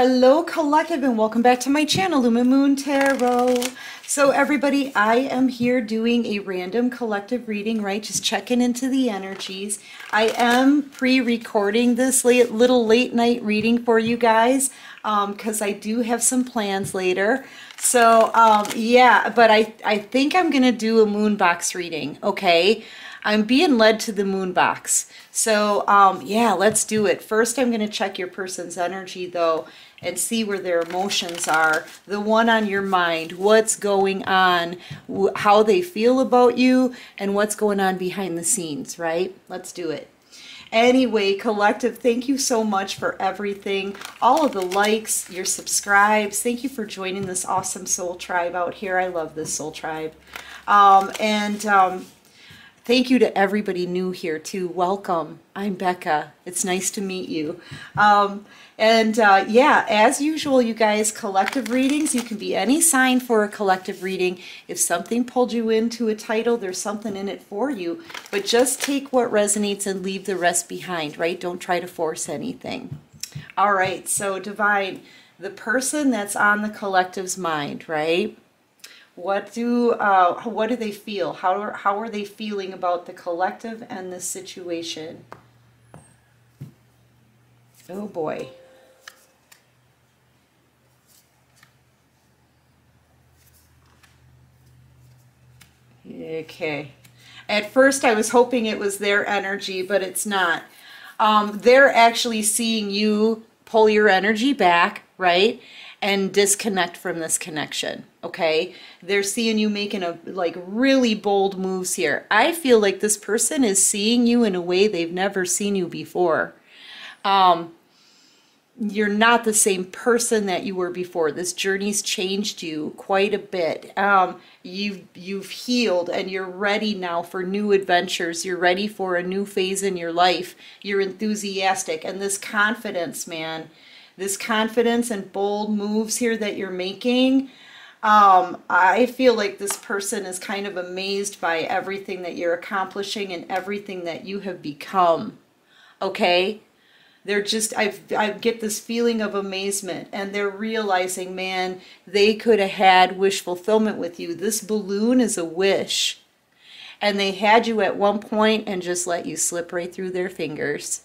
Hello Collective and welcome back to my channel, Lumen Moon Tarot. So everybody, I am here doing a random collective reading, right? Just checking into the energies. I am pre-recording this late, little late night reading for you guys because um, I do have some plans later. So um, yeah, but I, I think I'm going to do a moon box reading, okay? I'm being led to the moon box. So um, yeah, let's do it. First, I'm going to check your person's energy though and see where their emotions are. The one on your mind, what's going on, how they feel about you, and what's going on behind the scenes, right? Let's do it. Anyway, collective, thank you so much for everything. All of the likes, your subscribes. Thank you for joining this awesome soul tribe out here. I love this soul tribe. Um, and um, Thank you to everybody new here too. Welcome. I'm Becca. It's nice to meet you. Um, and uh, yeah, as usual, you guys, collective readings, you can be any sign for a collective reading. If something pulled you into a title, there's something in it for you. But just take what resonates and leave the rest behind, right? Don't try to force anything. All right, so Divine, the person that's on the collective's mind, right? What do uh, what do they feel? How are, how are they feeling about the collective and the situation? Oh boy. Okay. At first I was hoping it was their energy, but it's not. Um, they're actually seeing you pull your energy back, right? and disconnect from this connection okay? They're seeing you making a like really bold moves here. I feel like this person is seeing you in a way they've never seen you before. Um you're not the same person that you were before. This journey's changed you quite a bit. Um you've you've healed and you're ready now for new adventures. You're ready for a new phase in your life. You're enthusiastic and this confidence man this confidence and bold moves here that you're making, um, I feel like this person is kind of amazed by everything that you're accomplishing and everything that you have become. Okay? They're just, I, I get this feeling of amazement and they're realizing, man, they could have had wish fulfillment with you. This balloon is a wish. And they had you at one point and just let you slip right through their fingers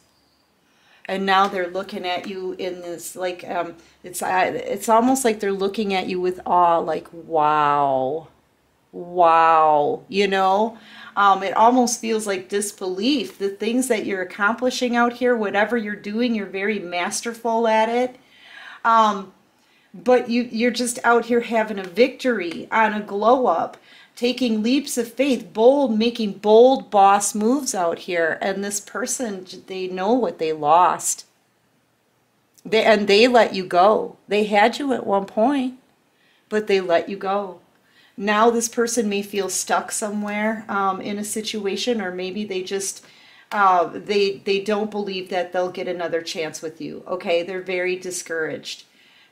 and now they're looking at you in this like um it's it's almost like they're looking at you with awe like wow wow you know? Um, it almost feels like disbelief. The things that you're accomplishing out here whatever you're doing you're very masterful at it. Um, but you you're just out here having a victory on a glow up taking leaps of faith, bold, making bold boss moves out here. And this person, they know what they lost. They, and they let you go. They had you at one point, but they let you go. Now this person may feel stuck somewhere um, in a situation, or maybe they just uh, they they don't believe that they'll get another chance with you. Okay, they're very discouraged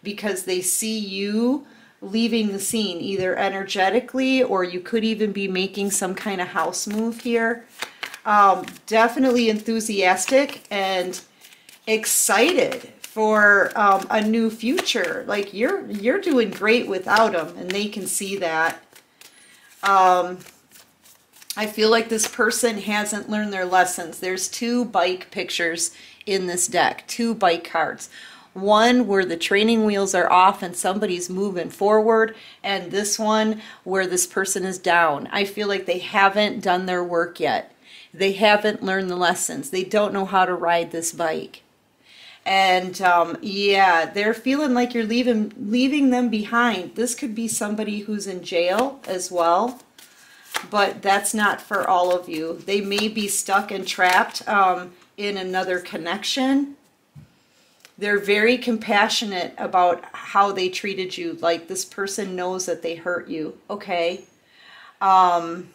because they see you leaving the scene either energetically or you could even be making some kind of house move here. Um, definitely enthusiastic and excited for um, a new future. Like you're you're doing great without them, and they can see that. Um, I feel like this person hasn't learned their lessons. There's two bike pictures in this deck, two bike cards. One where the training wheels are off and somebody's moving forward, and this one where this person is down. I feel like they haven't done their work yet. They haven't learned the lessons. They don't know how to ride this bike. And um, yeah, they're feeling like you're leaving leaving them behind. This could be somebody who's in jail as well but that's not for all of you. They may be stuck and trapped um, in another connection they're very compassionate about how they treated you. Like this person knows that they hurt you, okay? Um,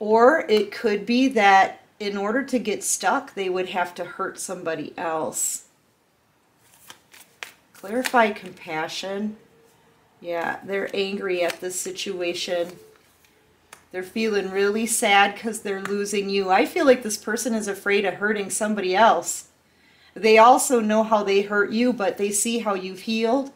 or it could be that in order to get stuck, they would have to hurt somebody else. Clarify compassion. Yeah, they're angry at this situation. They're feeling really sad because they're losing you. I feel like this person is afraid of hurting somebody else They also know how they hurt you, but they see how you've healed.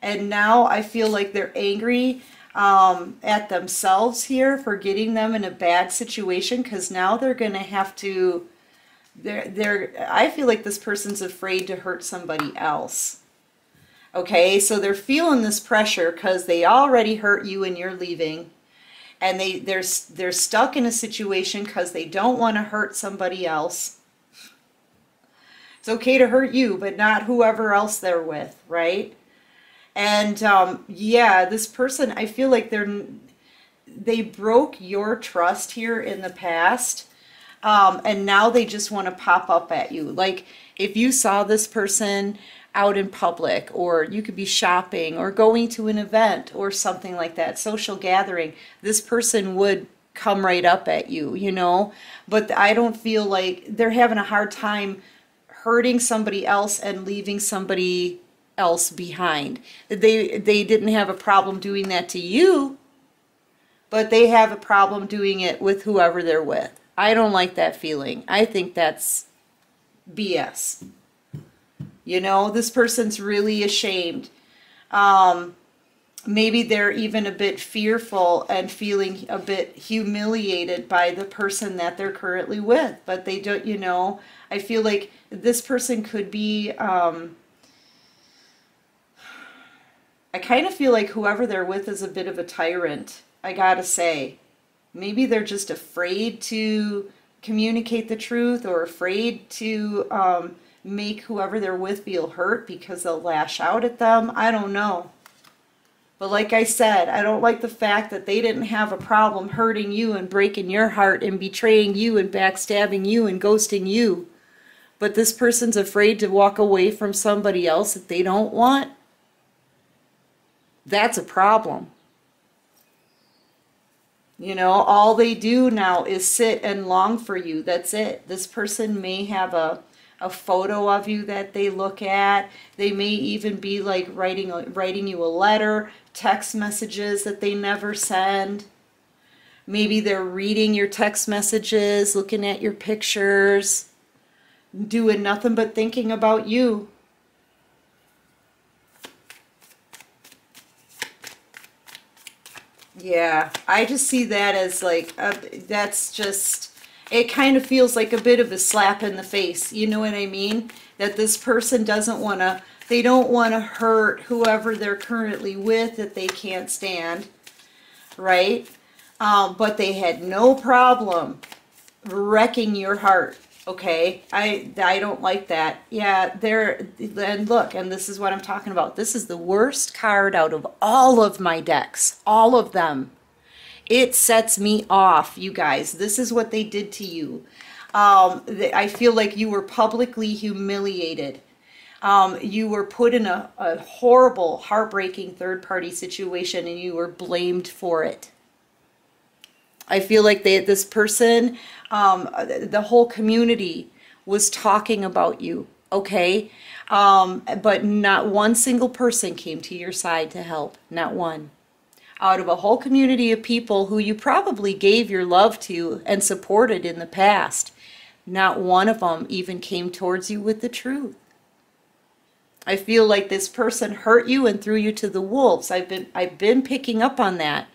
And now I feel like they're angry um, at themselves here for getting them in a bad situation because now they're going to have to. They're, they're, I feel like this person's afraid to hurt somebody else. Okay, so they're feeling this pressure because they already hurt you and you're leaving. And they, they're, they're stuck in a situation because they don't want to hurt somebody else. It's okay to hurt you, but not whoever else they're with, right? And um, yeah, this person, I feel like they're they broke your trust here in the past, um, and now they just want to pop up at you. Like if you saw this person out in public, or you could be shopping, or going to an event, or something like that, social gathering, this person would come right up at you, you know. But I don't feel like they're having a hard time hurting somebody else and leaving somebody else behind. They they didn't have a problem doing that to you, but they have a problem doing it with whoever they're with. I don't like that feeling. I think that's BS. You know, this person's really ashamed. Um, maybe they're even a bit fearful and feeling a bit humiliated by the person that they're currently with. But they don't, you know, I feel like this person could be. Um, I kind of feel like whoever they're with is a bit of a tyrant, I gotta say. Maybe they're just afraid to communicate the truth or afraid to um, make whoever they're with feel hurt because they'll lash out at them. I don't know. But like I said, I don't like the fact that they didn't have a problem hurting you and breaking your heart and betraying you and backstabbing you and ghosting you. But this person's afraid to walk away from somebody else that they don't want that's a problem. You know, all they do now is sit and long for you. That's it. This person may have a, a photo of you that they look at. They may even be like writing, writing you a letter, text messages that they never send. Maybe they're reading your text messages, looking at your pictures, doing nothing but thinking about you. Yeah, I just see that as like, a, that's just, it kind of feels like a bit of a slap in the face. You know what I mean? That this person doesn't want to, they don't want to hurt whoever they're currently with that they can't stand, right? Um, but they had no problem wrecking your heart okay? I i don't like that. Yeah there and look and this is what i'm talking about. This is the worst card out of all of my decks all of them. It sets me off you guys. This is what they did to you. Um, i feel like you were publicly humiliated. Um, you were put in a, a horrible heartbreaking third party situation and you were blamed for it I feel like they, this person, um, the whole community was talking about you, okay? Um, but not one single person came to your side to help, not one. Out of a whole community of people who you probably gave your love to and supported in the past, not one of them even came towards you with the truth. I feel like this person hurt you and threw you to the wolves. I've been I've been picking up on that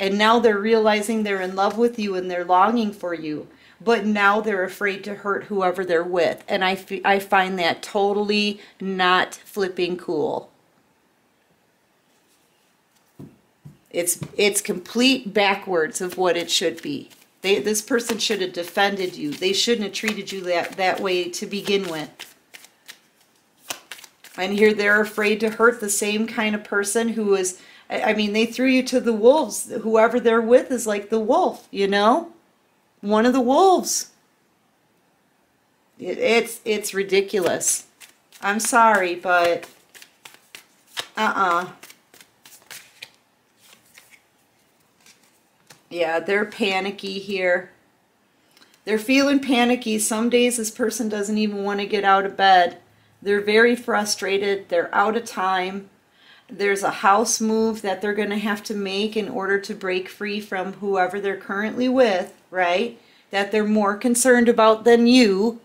and now they're realizing they're in love with you and they're longing for you. But now they're afraid to hurt whoever they're with. And I, I find that totally not flipping cool. It's it's complete backwards of what it should be. They, this person should have defended you. They shouldn't have treated you that that way to begin with. And here they're afraid to hurt the same kind of person who is I mean, they threw you to the wolves. Whoever they're with is like the wolf, you know? One of the wolves. It, it's it's ridiculous. I'm sorry, but uh-uh. Yeah, they're panicky here. They're feeling panicky. Some days this person doesn't even want to get out of bed. They're very frustrated. They're out of time there's a house move that they're going to have to make in order to break free from whoever they're currently with, right? That they're more concerned about than you.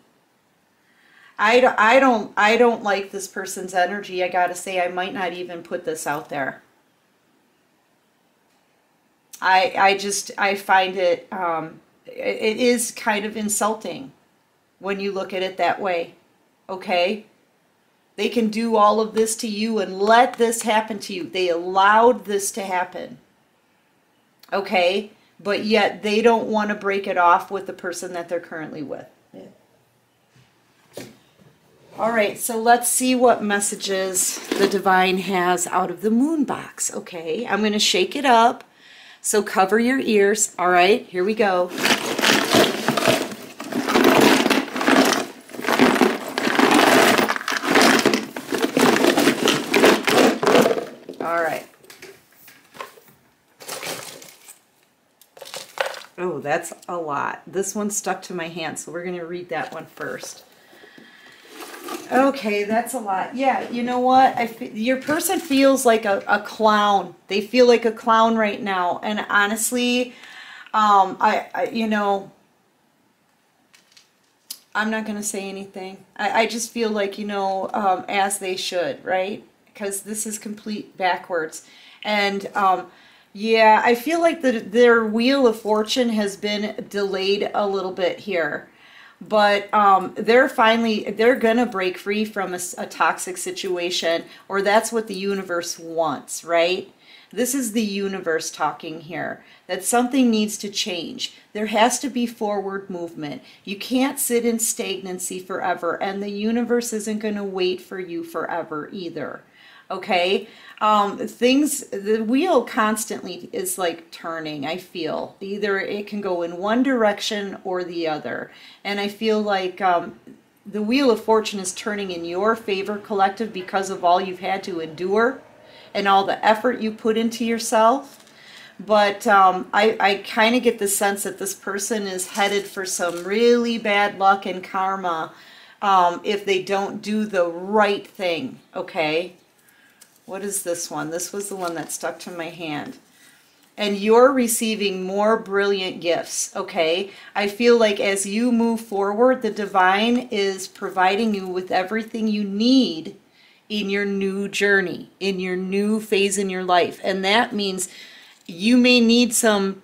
I, don't- I don't I don't like this person's energy. I gotta say I might not even put this out there. I I just I find it um, it, it is kind of insulting when you look at it that way. Okay? They can do all of this to you and let this happen to you. They allowed this to happen. Okay? But yet they don't want to break it off with the person that they're currently with. Yeah. All right, so let's see what messages the divine has out of the moon box. Okay, I'm going to shake it up. So cover your ears. All right, here we go. All right. Oh, that's a lot. This one stuck to my hand, so we're going to read that one first. Okay, that's a lot. Yeah, you know what? I your person feels like a, a clown. They feel like a clown right now, and honestly, um, I, I you know, I'm not gonna say anything. I, I just feel like you know, um, as they should, right? Because this is complete backwards, and um, yeah, I feel like the their wheel of fortune has been delayed a little bit here. But um, they're finally they're gonna break free from a, a, toxic situation or that's what the universe wants right? This is the universe talking here that something needs to change. There has to be forward movement. You can't sit in stagnancy forever and the universe isn't going to wait for you forever either okay? Um, things the wheel constantly is like turning i feel. Either it can go in one direction or the other. And i feel like um, the wheel of fortune is turning in your favor collective because of all you've had to endure and all the effort you put into yourself. But um, I, I kind of get the sense that this person is headed for some really bad luck and karma um, if they don't do the right thing, okay? What is this one? This was the one that stuck to my hand. And you're receiving more brilliant gifts, okay? I feel like as you move forward, the divine is providing you with everything you need in your new journey, in your new phase in your life. And that means you may need some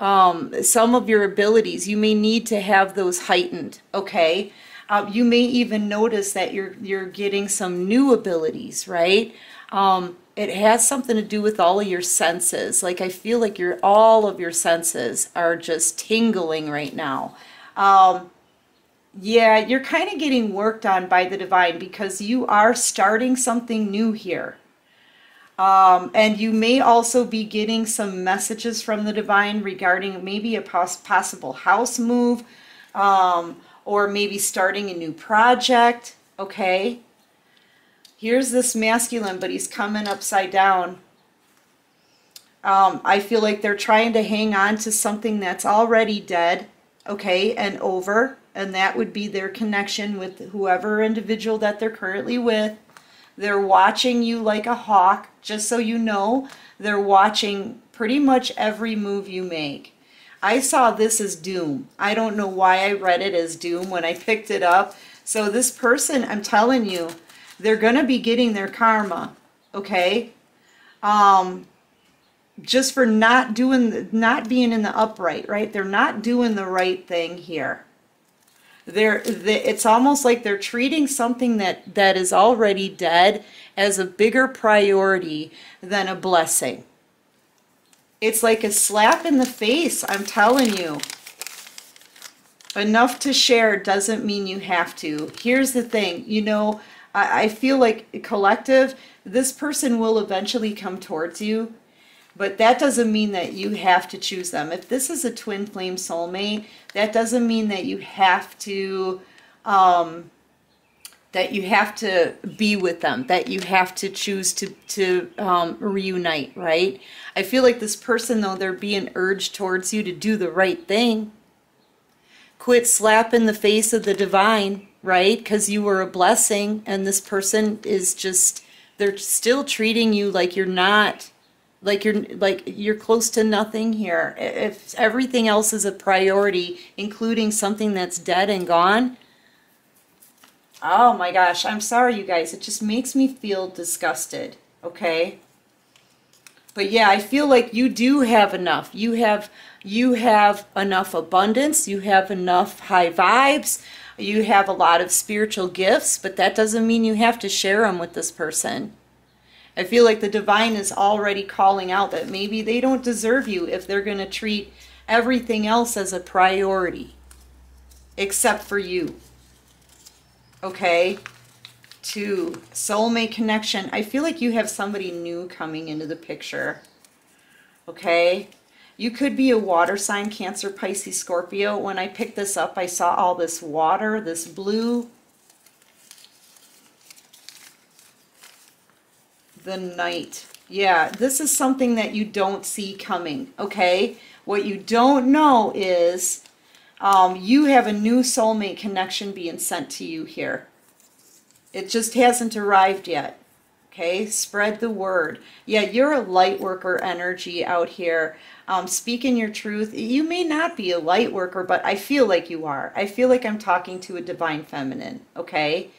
um, some of your abilities. You may need to have those heightened, okay? Uh, you may even notice that you're you're getting some new abilities, right? Um, it has something to do with all of your senses. Like I feel like your all of your senses are just tingling right now. Um, yeah, you're kind of getting worked on by the divine because you are starting something new here. Um, and you may also be getting some messages from the divine regarding maybe a pos- possible house move um, or maybe starting a new project. Okay. Here's this masculine, but he's coming upside down. Um, I feel like they're trying to hang on to something that's already dead, okay, and over, and that would be their connection with whoever individual that they're currently with. They're watching you like a hawk, just so you know. They're watching pretty much every move you make. I saw this as doom. I don't know why I read it as doom when I picked it up. So this person, I'm telling you, they're going to be getting their karma, okay? Um, just for not doing, not being in the upright, right? They're not doing the right thing here. They're, they, it's almost like they're treating something that, that is already dead as a bigger priority than a blessing. It's like a slap in the face, I'm telling you. Enough to share doesn't mean you have to. Here's the thing, you know, I, I feel like collective, this person will eventually come towards you, but that doesn't mean that you have to choose them. If this is a twin flame soulmate, that doesn't mean that you have to um, that you have to be with them, that you have to choose to to um, reunite, right? I feel like this person, though, they're being urged towards you to do the right thing. Quit slapping the face of the divine right? Because you were a blessing, and this person is just, they're still treating you like you're not, like you're, like you're close to nothing here. If everything else is a priority, including something that's dead and gone, Oh my gosh, I'm sorry, you guys. It just makes me feel disgusted, okay? But yeah, I feel like you do have enough. You have you have enough abundance, you have enough high vibes, you have a lot of spiritual gifts, but that doesn't mean you have to share them with this person. I feel like the divine is already calling out that maybe they don't deserve you if they're going to treat everything else as a priority except for you. Okay? Two, soulmate connection. I feel like you have somebody new coming into the picture. Okay? You could be a water sign, Cancer, Pisces, Scorpio. When I picked this up, I saw all this water, this blue. The night. Yeah, this is something that you don't see coming, okay? What you don't know is um, you have a new soulmate connection being sent to you here. It just hasn't arrived yet. Okay, spread the word. Yeah, you're a light worker energy out here. Um, speaking your truth. You may not be a light worker, but I feel like you are. I feel like I'm talking to a divine feminine. Okay.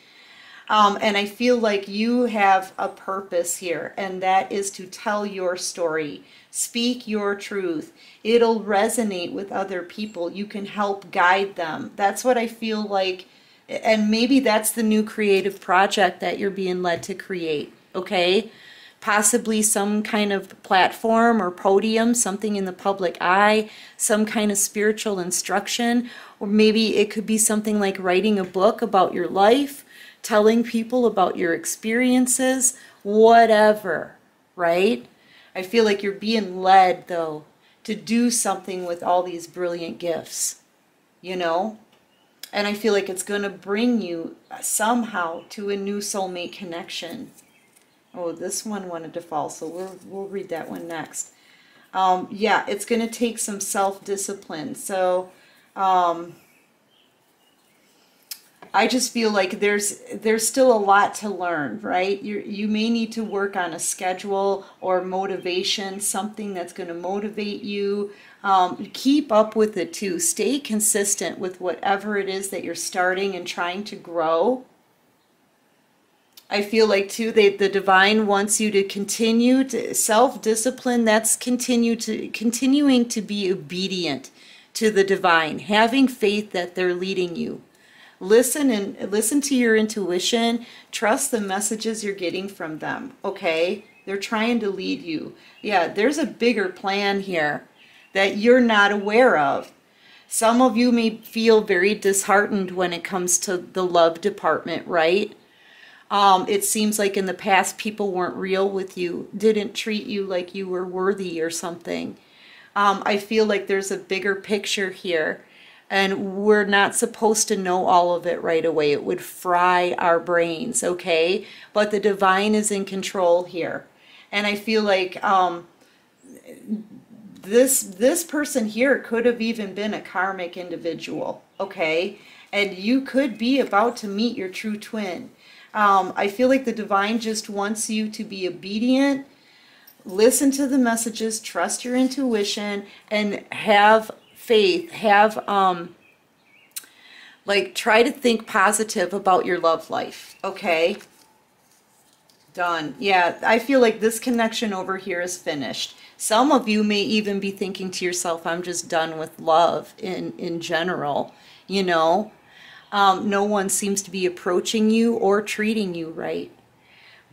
Um, and I feel like you have a purpose here, and that is to tell your story. Speak your truth. It'll resonate with other people. You can help guide them. That's what I feel like. And maybe that's the new creative project that you're being led to create. Okay? Possibly some kind of platform or podium, something in the public eye, some kind of spiritual instruction, or maybe it could be something like writing a book about your life telling people about your experiences, whatever, right? I feel like you're being led, though, to do something with all these brilliant gifts, you know? And I feel like it's going to bring you somehow to a new soulmate connection. Oh, this one wanted to fall, so we'll, we'll read that one next. Um, yeah, it's going to take some self-discipline. So, um, I just feel like there's there's still a lot to learn, right? You you may need to work on a schedule or motivation, something that's going to motivate you. Um, keep up with it too. Stay consistent with whatever it is that you're starting and trying to grow. I feel like too they, the divine wants you to continue to self-discipline. That's continue to continuing to be obedient to the divine, having faith that they're leading you. Listen and listen to your intuition trust the messages you're getting from them okay? They're trying to lead you. Yeah there's a bigger plan here that you're not aware of. Some of you may feel very disheartened when it comes to the love department right um, it seems like in the past people weren't real with you didn't treat you like you were worthy or something um, i feel like there's a bigger picture here and we're not supposed to know all of it right away. It would fry our brains, okay? But the divine is in control here. And I feel like um, this this person here could have even been a karmic individual, okay? And you could be about to meet your true twin. Um, I feel like the divine just wants you to be obedient, listen to the messages, trust your intuition, and have faith, have um like try to think positive about your love life, okay? Done. Yeah, I feel like this connection over here is finished. Some of you may even be thinking to yourself, I'm just done with love in, in general, you know? Um, no one seems to be approaching you or treating you right.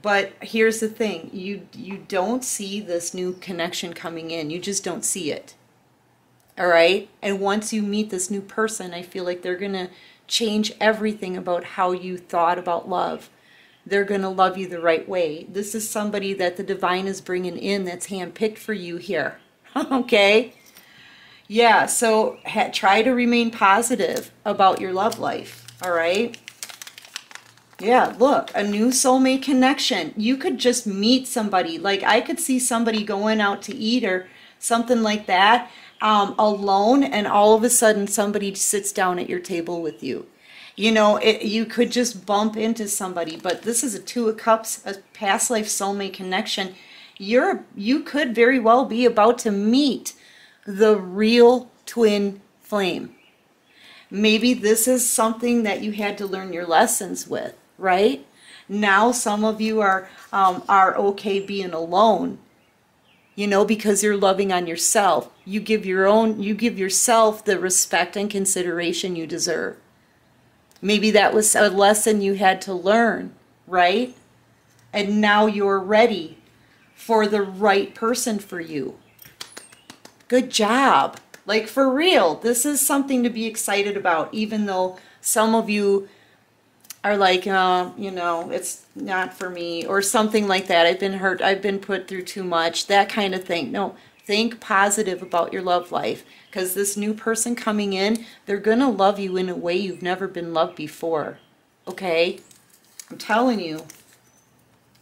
But here's the thing, you you don't see this new connection coming in. You just don't see it. All right. And once you meet this new person, I feel like they're going to change everything about how you thought about love. They're going to love you the right way. This is somebody that the divine is bringing in that's handpicked for you here. okay. Yeah. So try to remain positive about your love life. All right. Yeah, look, a new soulmate connection. You could just meet somebody. Like I could see somebody going out to eat or something like that um, alone and all of a sudden somebody sits down at your table with you. You know, it, you could just bump into somebody, but this is a two of cups, a past life soulmate connection. You're you could very well be about to meet the real twin flame. maybe this is something that you had to learn your lessons with, right? Now some of you are um, are okay being alone, you know, because you're loving on yourself. You give your own, you give yourself the respect and consideration you deserve. Maybe that was a lesson you had to learn, right? And now you're ready for the right person for you. Good job. Like for real, this is something to be excited about, even though some of you are like, uh, you know, it's not for me, or something like that. I've been hurt, I've been put through too much, that kind of thing. No, think positive about your love life because this new person coming in, they're going to love you in a way you've never been loved before. Okay? I'm telling you.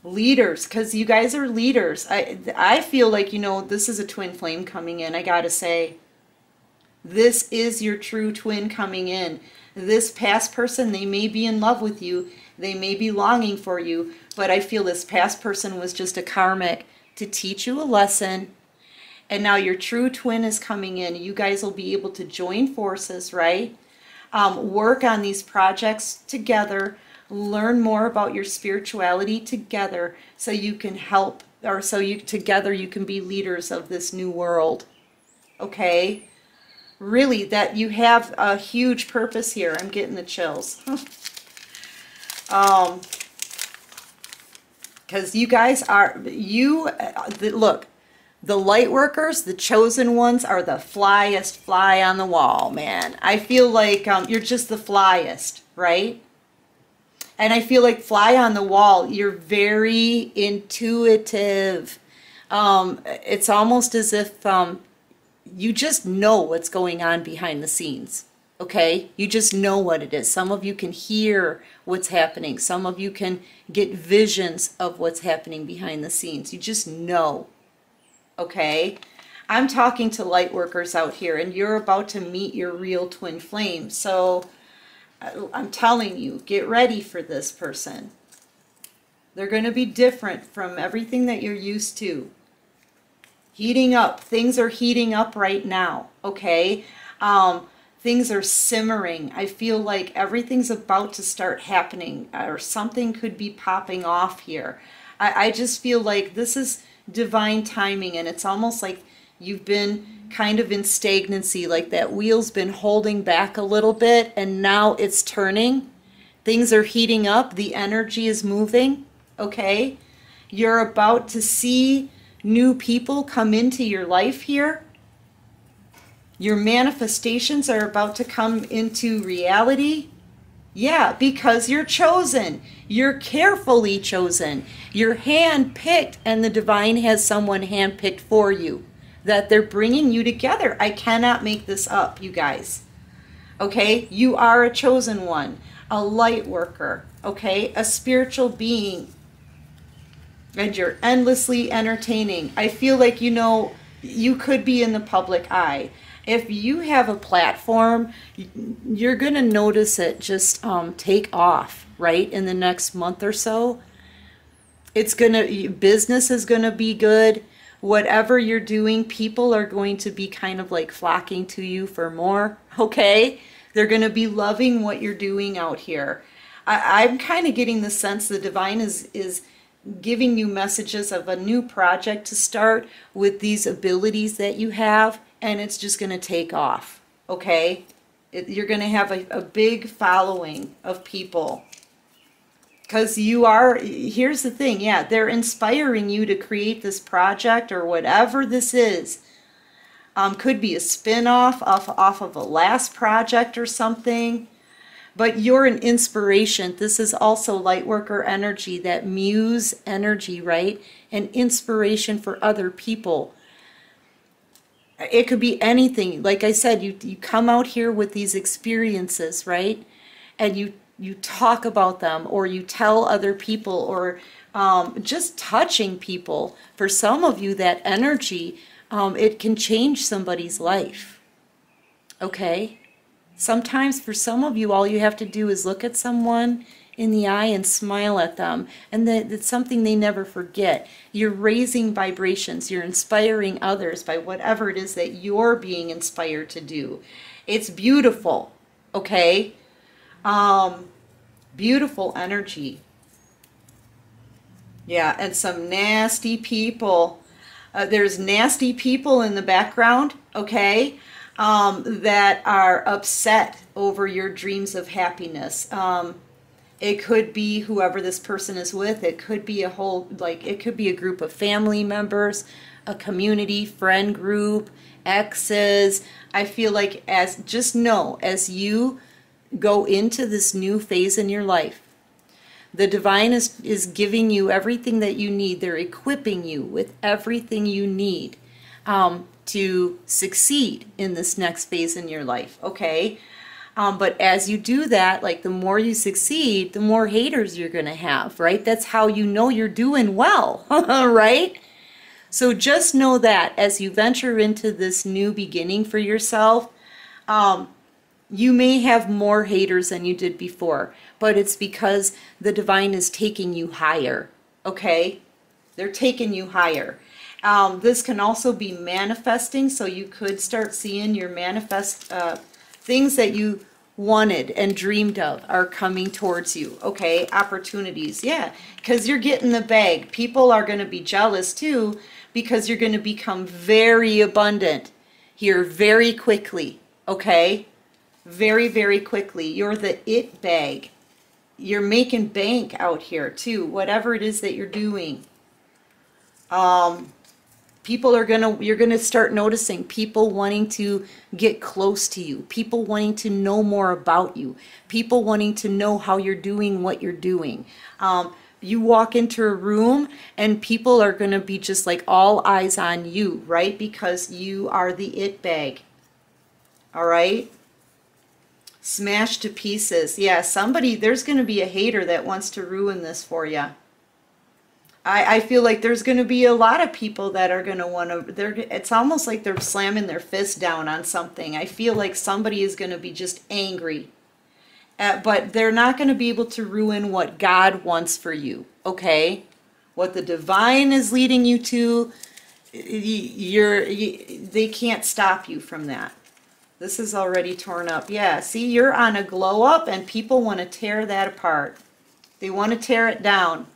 Leaders, because you guys are leaders. I, I feel like, you know, this is a twin flame coming in, I got to say. This is your true twin coming in. This past person, they may be in love with you, they may be longing for you, but I feel this past person was just a karmic to teach you a lesson. And now your true twin is coming in. You guys will be able to join forces, right? Um, work on these projects together, learn more about your spirituality together so you can help, or so you together you can be leaders of this new world. Okay? really that you have a huge purpose here. I'm getting the chills. um, because you guys are you the, look the light workers the chosen ones are the flyest fly on the wall man i feel like um, you're just the flyest right and i feel like fly on the wall you're very intuitive um, it's almost as if um, you just know what's going on behind the scenes. Okay? You just know what it is. Some of you can hear what's happening. Some of you can get visions of what's happening behind the scenes. You just know. Okay? I'm talking to light workers out here, and you're about to meet your real twin flame. So I'm telling you, get ready for this person. They're going to be different from everything that you're used to heating up. Things are heating up right now, okay? Um, things are simmering. I feel like everything's about to start happening or something could be popping off here. I, I just feel like this is divine timing and it's almost like you've been kind of in stagnancy, like that wheel's been holding back a little bit and now it's turning. Things are heating up, the energy is moving, okay? You're about to see new people come into your life here. Your manifestations are about to come into reality. Yeah, because you're chosen. You're carefully chosen. You're hand-picked, and the divine has someone hand-picked for you. That they're bringing you together. I cannot make this up, you guys. Okay? You are a chosen one, a light worker, okay? A spiritual being and you're endlessly entertaining. I feel like you know you could be in the public eye. If you have a platform, you're going to notice it just um, take off, right? In the next month or so. It's going to, business is going to be good. Whatever you're doing, people are going to be kind of like flocking to you for more, okay? They're going to be loving what you're doing out here. I, I'm kind of getting the sense the divine is, is, giving you messages of a new project to start with these abilities that you have and it's just going to take off okay it, you're going to have a, a big following of people because you are here's the thing yeah they're inspiring you to create this project or whatever this is um, could be a spin-off off, off of a last project or something but you're an inspiration. This is also lightworker energy, that muse energy, right? An inspiration for other people. It could be anything. Like I said, you, you come out here with these experiences, right? And you, you talk about them or you tell other people or um, just touching people. For some of you, that energy, um, it can change somebody's life. Okay? Sometimes for some of you, all you have to do is look at someone in the eye and smile at them. And that it's something they never forget. You're raising vibrations. You're inspiring others by whatever it is that you're being inspired to do. It's beautiful. okay? Um, beautiful energy. Yeah, and some nasty people. Uh, there's nasty people in the background, okay, um, that are upset over your dreams of happiness. Um, it could be whoever this person is with. It could be a whole, like, it could be a group of family members, a community, friend group, exes. I feel like as, just know, as you go into this new phase in your life, the divine is, is giving you everything that you need. They're equipping you with everything you need um, to succeed in this next phase in your life, okay? Um, but as you do that, like the more you succeed, the more haters you're going to have, right? That's how you know you're doing well, right? So just know that as you venture into this new beginning for yourself, um, you may have more haters than you did before, but it's because the divine is taking you higher, okay? They're taking you higher. Um, this can also be manifesting, so you could start seeing your manifest uh, things that you wanted and dreamed of are coming towards you, okay? Opportunities, yeah, because you're getting the bag. People are going to be jealous too because you're going to become very abundant here very quickly, okay? Very, very quickly. You're the it bag. You're making bank out here too, whatever it is that you're doing. Um, people are gonna, you're gonna start noticing people wanting to get close to you, people wanting to know more about you, people wanting to know how you're doing what you're doing. Um, you walk into a room and people are going to be just like all eyes on you, right? Because you are the it bag. All right? Smashed to pieces. Yeah, somebody, there's going to be a hater that wants to ruin this for you. I, I feel like there's going to be a lot of people that are going to want to, they're, it's almost like they're slamming their fist down on something. I feel like somebody is going to be just angry. Uh, but they're not going to be able to ruin what God wants for you, okay? What the divine is leading you to, you're, you, they can't stop you from that. This is already torn up. Yeah, see, you're on a glow up and people want to tear that apart. They want to tear it down.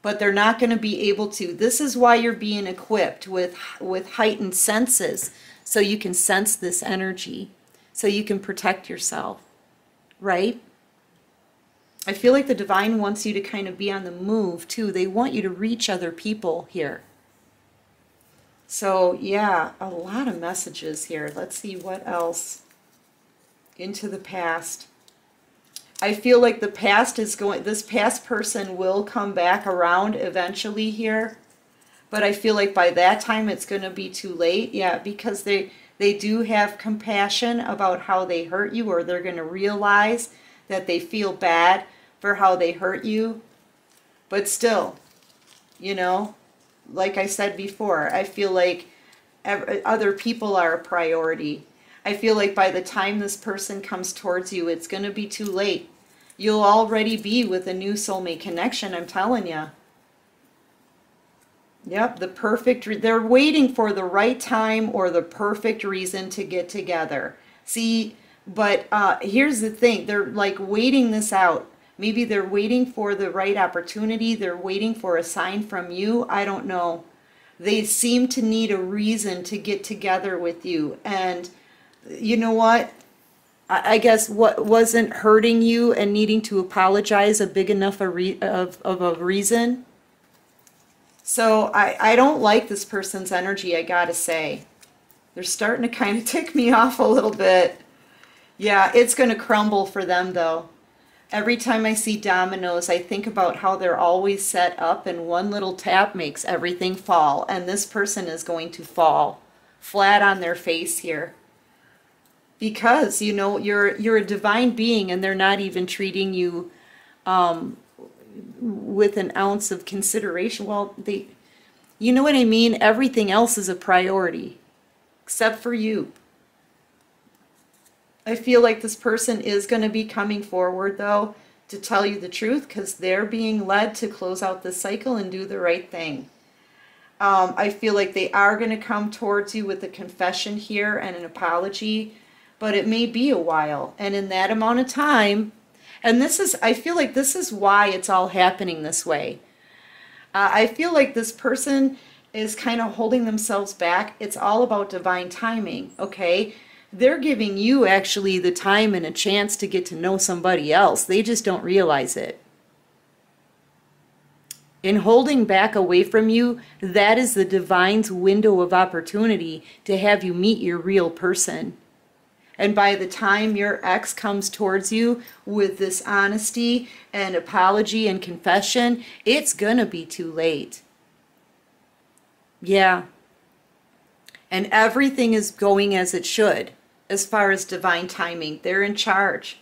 But they're not going to be able to. This is why you're being equipped with, with heightened senses. So you can sense this energy. So you can protect yourself. Right? I feel like the divine wants you to kind of be on the move too. They want you to reach other people here. So yeah, a lot of messages here. Let's see what else. Into the past. I feel like the past is going, this past person will come back around eventually here. But I feel like by that time it's going to be too late. Yeah, because they, they do have compassion about how they hurt you or they're going to realize that they feel bad for how they hurt you. But still, you know, like I said before, I feel like other people are a priority. I feel like by the time this person comes towards you, it's going to be too late. You'll already be with a new soulmate connection, I'm telling you. Yep, the perfect, they're waiting for the right time or the perfect reason to get together. See, but uh, here's the thing, they're like waiting this out. Maybe they're waiting for the right opportunity. They're waiting for a sign from you. I don't know. They seem to need a reason to get together with you. And you know what? I guess what wasn't hurting you and needing to apologize a big enough a re of, of a reason. So I, I don't like this person's energy, I gotta say. They're starting to kind of tick me off a little bit. Yeah, it's to crumble for them though. Every time I see dominoes, I think about how they're always set up and one little tap makes everything fall. And this person is going to fall flat on their face here. Because, you know, you're, you're a divine being and they're not even treating you um, with an ounce of consideration. Well, they, you know what I mean? Everything else is a priority except for you. I feel like this person is going to be coming forward though to tell you the truth because they're being led to close out the cycle and do the right thing. Um, I feel like they are going to come towards you with a confession here and an apology, but it may be a while. And in that amount of time, and this is, I feel like this is why it's all happening this way. Uh, I feel like this person is kind of holding themselves back. It's all about divine timing, okay? They're giving you actually the time and a chance to get to know somebody else. They just don't realize it. In holding back away from you, that is the divine's window of opportunity to have you meet your real person. And by the time your ex comes towards you with this honesty and apology and confession, it's going to be too late. Yeah. And everything is going as it should as far as divine timing. They're in charge.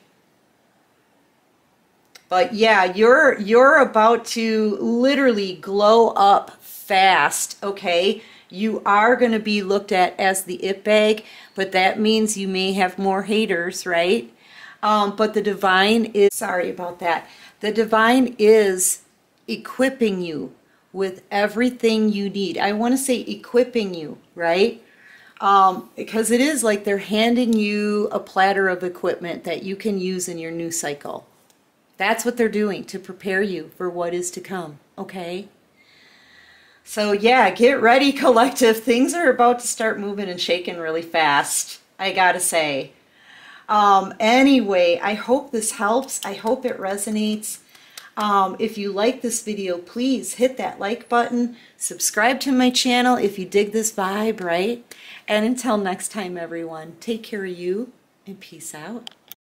But yeah, you're you're about to literally glow up fast, okay? You are going to be looked at as the it bag, but that means you may have more haters, right? Um, but the divine is sorry about that. The divine is equipping you with everything you need. I want to say equipping you, right? Um, because it is like they're handing you a platter of equipment that you can use in your new cycle. That's what they're doing to prepare you for what is to come, okay? So yeah, get ready collective. Things are about to start moving and shaking really fast, I gotta say. Um, anyway, I hope this helps. I hope it resonates. Um, if you like this video, please hit that like button, subscribe to my channel if you dig this vibe, right? And until next time, everyone, take care of you and peace out.